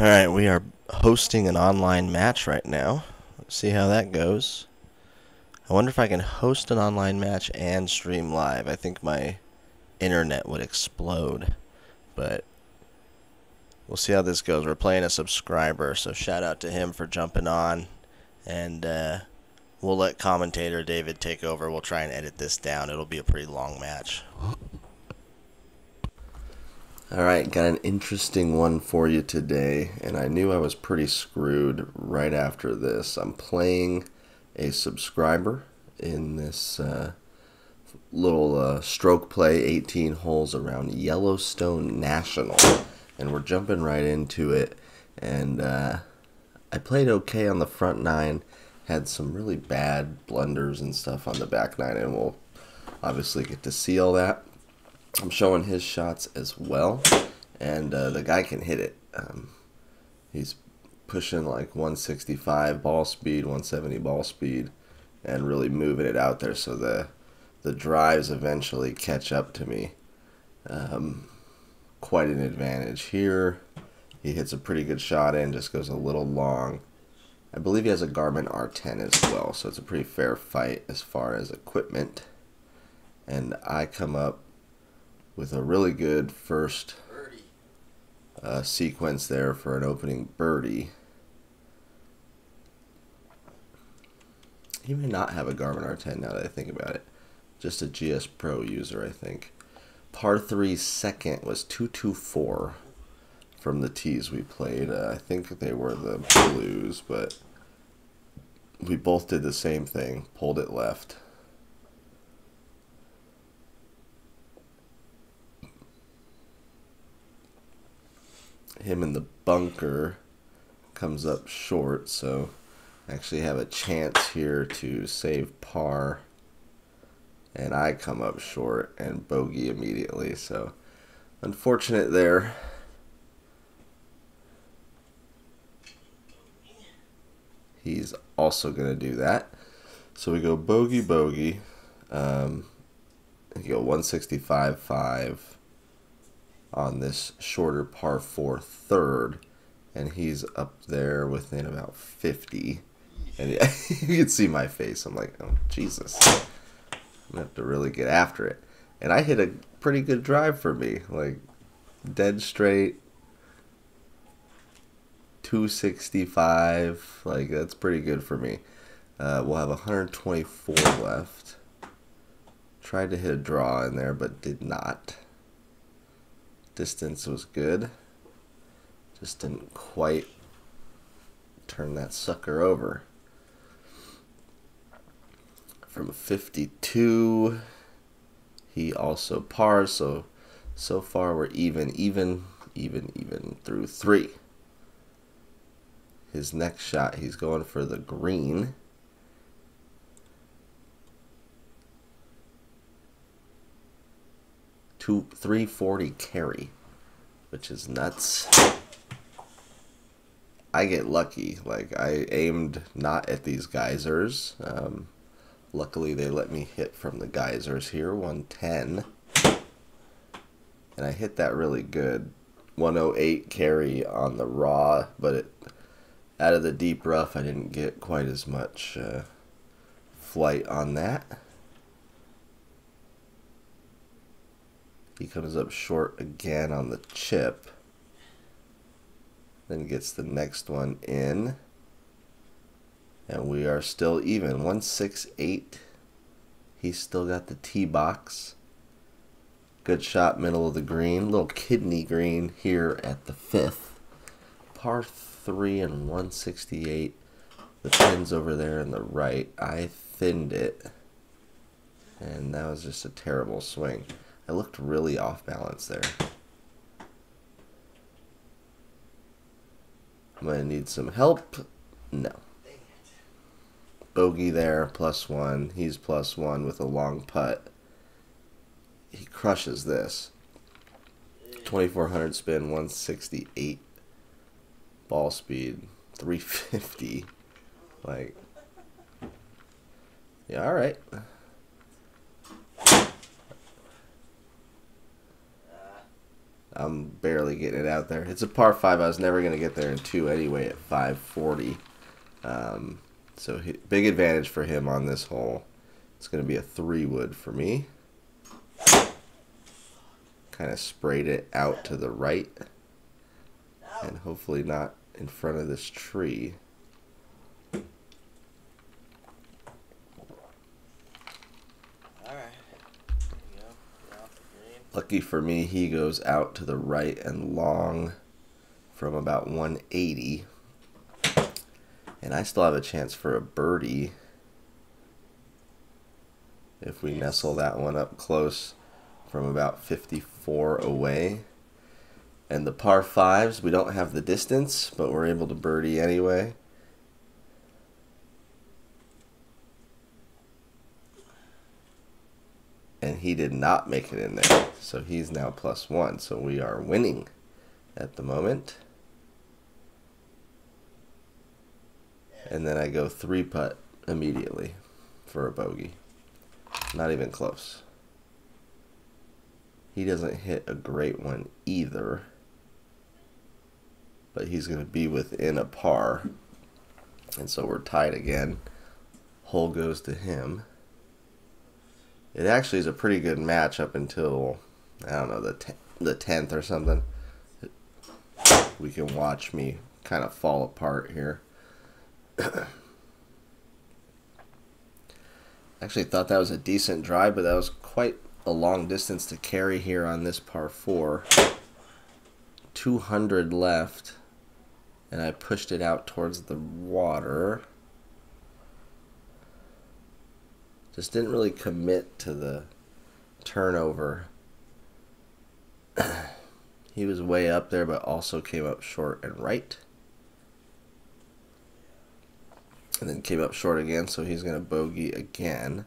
Alright, we are hosting an online match right now. Let's see how that goes. I wonder if I can host an online match and stream live. I think my internet would explode. But we'll see how this goes. We're playing a subscriber, so shout out to him for jumping on. And uh, we'll let commentator David take over. We'll try and edit this down. It'll be a pretty long match. Alright, got an interesting one for you today, and I knew I was pretty screwed right after this. I'm playing a subscriber in this uh, little uh, stroke play 18 holes around Yellowstone National, and we're jumping right into it. And uh, I played okay on the front nine, had some really bad blunders and stuff on the back nine, and we'll obviously get to see all that. I'm showing his shots as well, and uh, the guy can hit it. Um, he's pushing like 165 ball speed, 170 ball speed, and really moving it out there so the the drives eventually catch up to me. Um, quite an advantage here. He hits a pretty good shot in, just goes a little long. I believe he has a Garmin R10 as well, so it's a pretty fair fight as far as equipment. And I come up with a really good first uh, sequence there for an opening birdie. He may not have a Garmin R10 now that I think about it. Just a GSPRO user, I think. Par 3 second was 224 from the tees we played. Uh, I think they were the blues, but we both did the same thing. Pulled it left. Him in the bunker comes up short, so actually have a chance here to save par. And I come up short and bogey immediately, so unfortunate there. He's also going to do that. So we go bogey, bogey. Um, you go 165.5 on this shorter par four third, and he's up there within about 50. And yeah, you can see my face. I'm like, oh, Jesus. I'm going to have to really get after it. And I hit a pretty good drive for me. Like, dead straight, 265. Like, that's pretty good for me. Uh, we'll have 124 left. Tried to hit a draw in there, but did not. Distance was good. Just didn't quite turn that sucker over. From 52, he also pars, so so far we're even, even, even, even through three. His next shot, he's going for the green. Two, 340 carry, which is nuts. I get lucky. Like, I aimed not at these geysers. Um, luckily, they let me hit from the geysers here, 110. And I hit that really good. 108 carry on the raw, but it out of the deep rough, I didn't get quite as much uh, flight on that. He comes up short again on the chip. Then gets the next one in. And we are still even. 168. He's still got the tee box. Good shot, middle of the green. Little kidney green here at the fifth. Par 3 and 168. The pin's over there in the right. I thinned it. And that was just a terrible swing. I looked really off balance there. I'm going to need some help. No. Bogey there, plus one. He's plus one with a long putt. He crushes this. 2400 spin, 168 ball speed, 350. Like, yeah, all right. I'm barely getting it out there. It's a par 5. I was never going to get there in 2 anyway at 540. Um, so he, big advantage for him on this hole. It's going to be a 3 wood for me. Kind of sprayed it out to the right. And hopefully not in front of this tree. Lucky for me, he goes out to the right and long from about 180. And I still have a chance for a birdie if we nestle that one up close from about 54 away. And the par fives, we don't have the distance, but we're able to birdie anyway. He did not make it in there. So he's now plus one. So we are winning at the moment. And then I go three putt immediately for a bogey. Not even close. He doesn't hit a great one either. But he's going to be within a par. And so we're tied again. Hole goes to him. It actually is a pretty good match up until I don't know the the tenth or something. We can watch me kind of fall apart here. actually thought that was a decent drive, but that was quite a long distance to carry here on this par four. 200 left, and I pushed it out towards the water. Just didn't really commit to the turnover. he was way up there, but also came up short and right. And then came up short again, so he's going to bogey again.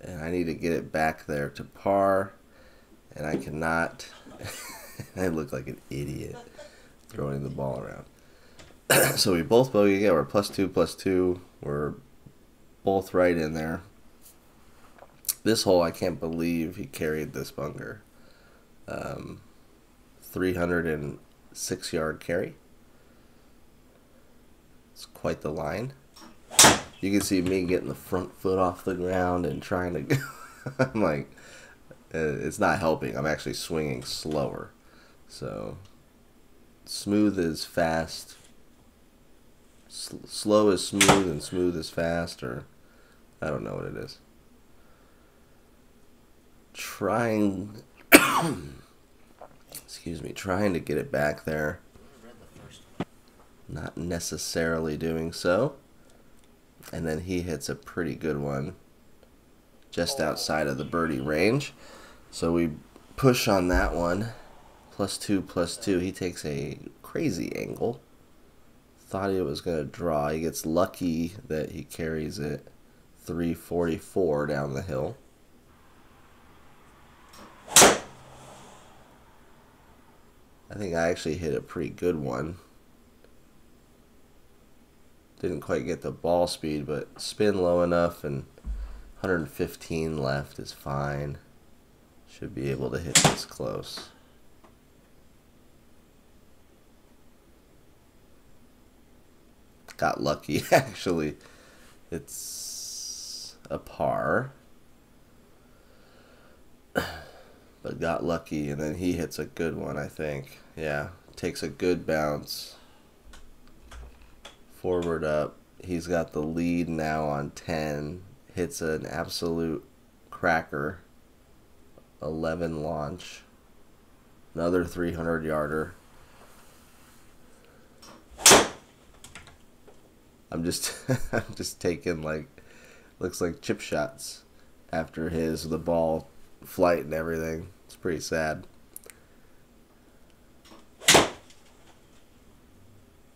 And I need to get it back there to par. And I cannot. I look like an idiot throwing the ball around. so we both bogey again. We're plus two, plus two. We're both right in there. This hole, I can't believe he carried this bunker. Um, 306 yard carry. It's quite the line. You can see me getting the front foot off the ground and trying to. I'm like, uh, it's not helping. I'm actually swinging slower. So, smooth is fast slow is smooth and smooth is fast, or I don't know what it is. Trying, excuse me, trying to get it back there. Not necessarily doing so. And then he hits a pretty good one just outside of the birdie range. So we push on that one. Plus two, plus two. He takes a crazy angle thought he was going to draw. He gets lucky that he carries it 344 down the hill. I think I actually hit a pretty good one. Didn't quite get the ball speed, but spin low enough and 115 left is fine. Should be able to hit this close. Got lucky actually. It's a par. But got lucky and then he hits a good one, I think. Yeah. Takes a good bounce. Forward up. He's got the lead now on 10. Hits an absolute cracker. 11 launch. Another 300 yarder. I'm just I'm just taking like looks like chip shots after his the ball flight and everything. It's pretty sad.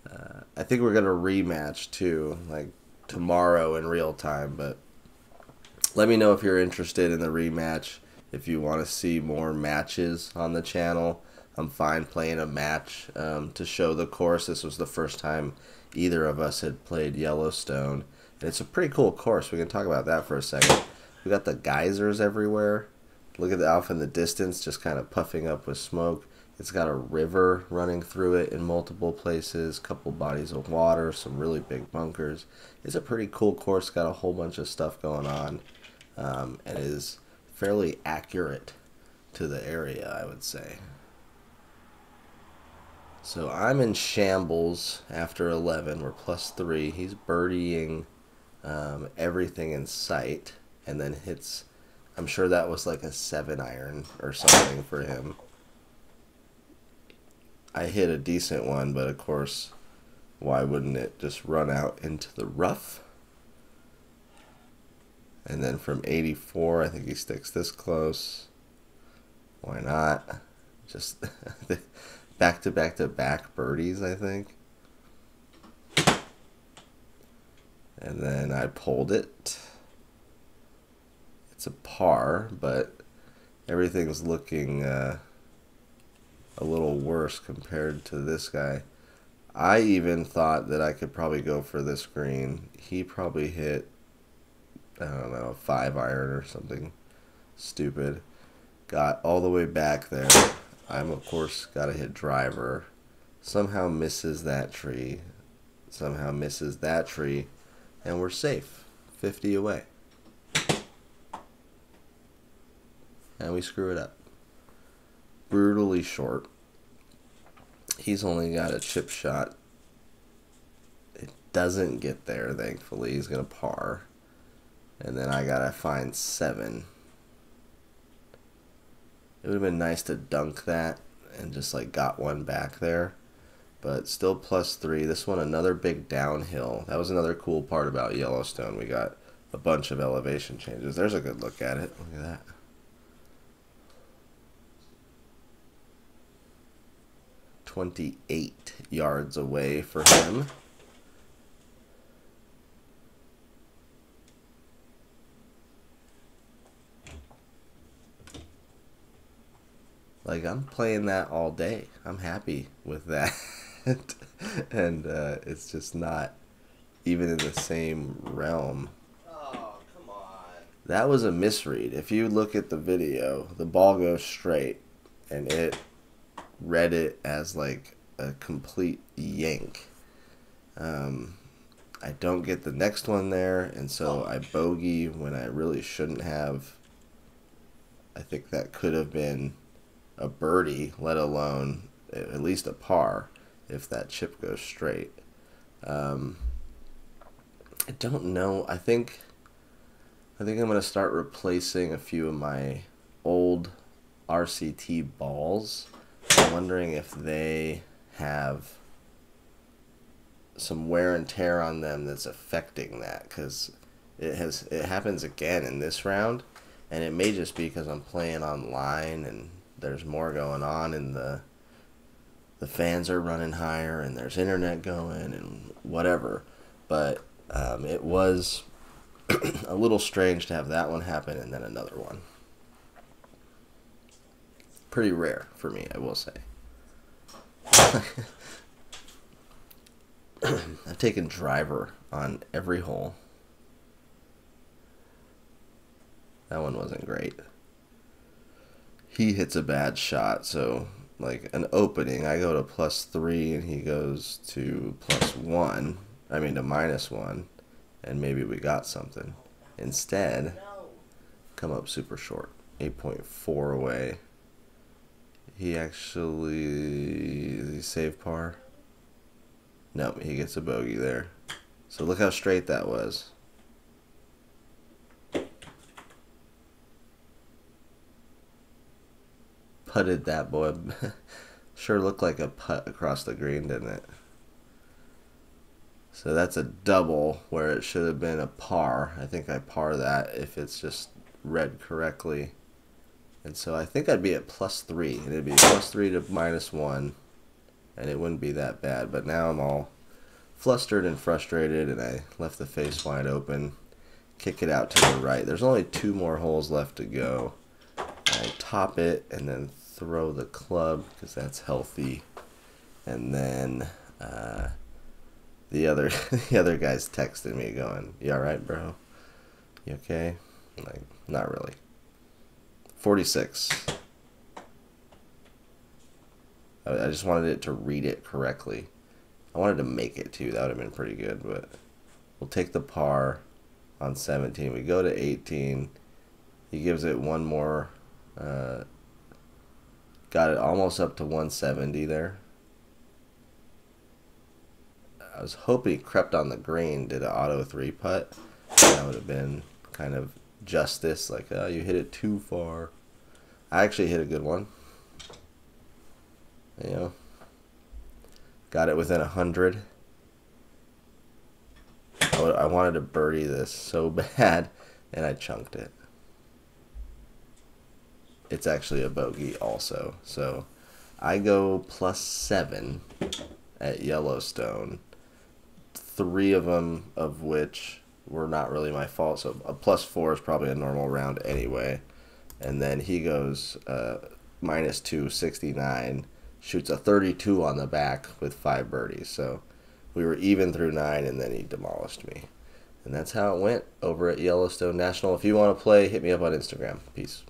Uh, I think we're gonna rematch too, like tomorrow in real time. But let me know if you're interested in the rematch. If you want to see more matches on the channel, I'm fine playing a match um, to show the course. This was the first time either of us had played Yellowstone. And it's a pretty cool course. We can talk about that for a second. We got the geysers everywhere. look at the alpha in the distance, just kind of puffing up with smoke. It's got a river running through it in multiple places, couple bodies of water, some really big bunkers. It's a pretty cool course, got a whole bunch of stuff going on, um, and is fairly accurate to the area, I would say. So I'm in shambles after 11. We're plus three. He's birdieing um, everything in sight and then hits. I'm sure that was like a seven iron or something for him. I hit a decent one, but of course, why wouldn't it just run out into the rough? And then from 84, I think he sticks this close. Why not? Just back to back to back birdies, I think. And then I pulled it. It's a par, but everything's looking uh, a little worse compared to this guy. I even thought that I could probably go for this green. He probably hit, I don't know, a five iron or something stupid. Got all the way back there. I'm, of course, got to hit driver. Somehow misses that tree. Somehow misses that tree. And we're safe. 50 away. And we screw it up. Brutally short. He's only got a chip shot. It doesn't get there, thankfully. He's going to par. And then I got to find seven. It would have been nice to dunk that and just like got one back there. But still plus three. This one, another big downhill. That was another cool part about Yellowstone. We got a bunch of elevation changes. There's a good look at it. Look at that. Twenty-eight yards away for him. Like I'm playing that all day. I'm happy with that, and uh, it's just not even in the same realm. Oh, come on. That was a misread. If you look at the video, the ball goes straight, and it read it as like a complete yank. Um, I don't get the next one there, and so I bogey when I really shouldn't have. I think that could have been a birdie, let alone at least a par, if that chip goes straight. Um, I don't know. I think I think I'm gonna start replacing a few of my old RCT balls. I'm wondering if they have some wear and tear on them that's affecting that because it has it happens again in this round and it may just be because I'm playing online and there's more going on and the the fans are running higher and there's internet going and whatever. But um, it was a little strange to have that one happen and then another one. Pretty rare for me i will say. I've taken driver on every hole. That one wasn't great he hits a bad shot. So, like an opening, I go to plus three and he goes to plus one. I mean, to minus one. And maybe we got something. Instead, come up super short. 8.4 away. He actually. He save par? No, he gets a bogey there. So look how straight that was. Putted that boy. sure looked like a putt across the green, didn't it? So that's a double where it should have been a par. I think I par that if it's just read correctly. And so I think I'd be at plus three. And it'd be plus three to minus one. And it wouldn't be that bad. But now I'm all flustered and frustrated. And I left the face wide open. Kick it out to the right. There's only two more holes left to go. I top it and then throw the club because that's healthy. And then uh, the other the other guy's texting me going, "You all right, bro? You okay?" I'm like, not really. 46. I I just wanted it to read it correctly. I wanted to make it too. That would have been pretty good, but we'll take the par on 17. We go to 18. He gives it one more. Uh, got it almost up to 170 there. I was hoping he crept on the green, did an auto three putt. That would have been kind of justice. Like, oh, you hit it too far. I actually hit a good one. You know, got it within a hundred. I, would, I wanted to birdie this so bad, and I chunked it. It's actually a bogey also, so I go plus seven at Yellowstone. Three of them of which were not really my fault, so a plus four is probably a normal round anyway. And then he goes uh, minus two sixty nine shoots a 32 on the back with five birdies. So we were even through nine, and then he demolished me. And that's how it went over at Yellowstone National. If you want to play, hit me up on Instagram. Peace.